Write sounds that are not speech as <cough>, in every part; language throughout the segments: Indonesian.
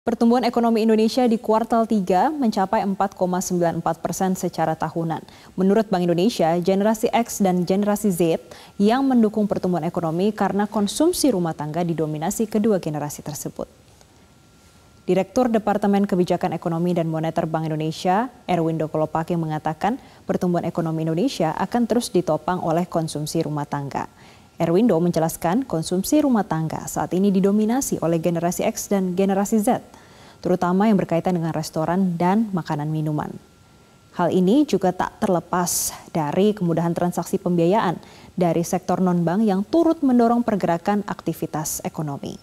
Pertumbuhan ekonomi Indonesia di kuartal 3 mencapai 4,94 persen secara tahunan. Menurut Bank Indonesia, generasi X dan generasi Z yang mendukung pertumbuhan ekonomi karena konsumsi rumah tangga didominasi kedua generasi tersebut. Direktur Departemen Kebijakan Ekonomi dan Moneter Bank Indonesia, Erwin Dokolopake mengatakan pertumbuhan ekonomi Indonesia akan terus ditopang oleh konsumsi rumah tangga. Erwindo menjelaskan konsumsi rumah tangga saat ini didominasi oleh generasi X dan generasi Z, terutama yang berkaitan dengan restoran dan makanan minuman. Hal ini juga tak terlepas dari kemudahan transaksi pembiayaan dari sektor non-bank yang turut mendorong pergerakan aktivitas ekonomi.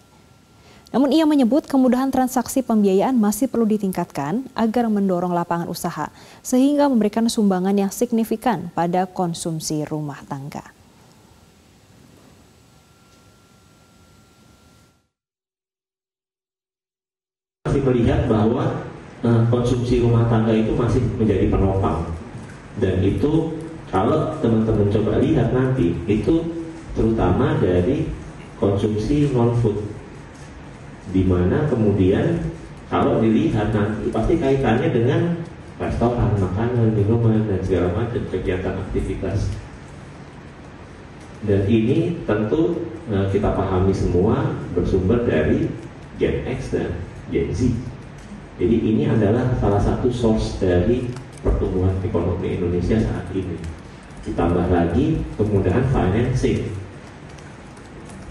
Namun ia menyebut kemudahan transaksi pembiayaan masih perlu ditingkatkan agar mendorong lapangan usaha sehingga memberikan sumbangan yang signifikan pada konsumsi rumah tangga. Masih melihat bahwa uh, konsumsi rumah tangga itu masih menjadi penopang. Dan itu kalau teman-teman coba lihat nanti itu terutama dari konsumsi non food di mana kemudian kalau dilihat nanti pasti kaitannya dengan restoran, makanan, minuman dan segala macam kegiatan aktivitas. Dan ini tentu uh, kita pahami semua bersumber dari Gen X dan Gen Z. Jadi ini adalah salah satu source dari pertumbuhan ekonomi Indonesia saat ini. Ditambah lagi kemudahan financing.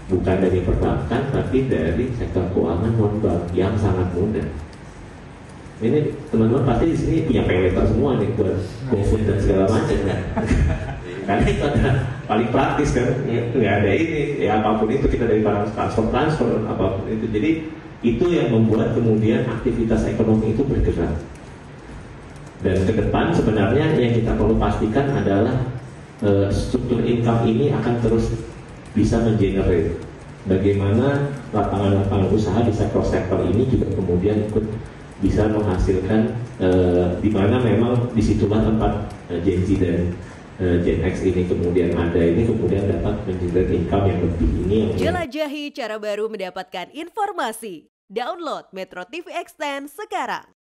Bukan dari perbankan, tapi dari sektor keuangan non-bank yang sangat mudah. Ini teman-teman pasti di sini punya paylater semua nih buat GoFood dan segala macam kan. <laughs> Karena itu ada paling praktis kan, nggak ada ini, ya apa pun itu kita dari barang transfer transfer apa pun itu. Jadi itu yang membuat kemudian aktivitas ekonomi itu bergerak. Dan ke depan sebenarnya yang kita perlu pastikan adalah e, struktur income ini akan terus bisa mengenerate. Bagaimana lapangan-lapangan usaha di sektor-sektor ini juga kemudian ikut bisa menghasilkan e, di mana memang di situlah tempat e, Gen Z dan e, Gen X ini kemudian ada ini kemudian dapat mengenerate income yang lebih ini yang jelajahi cara baru mendapatkan informasi. Download Metro TV Extend sekarang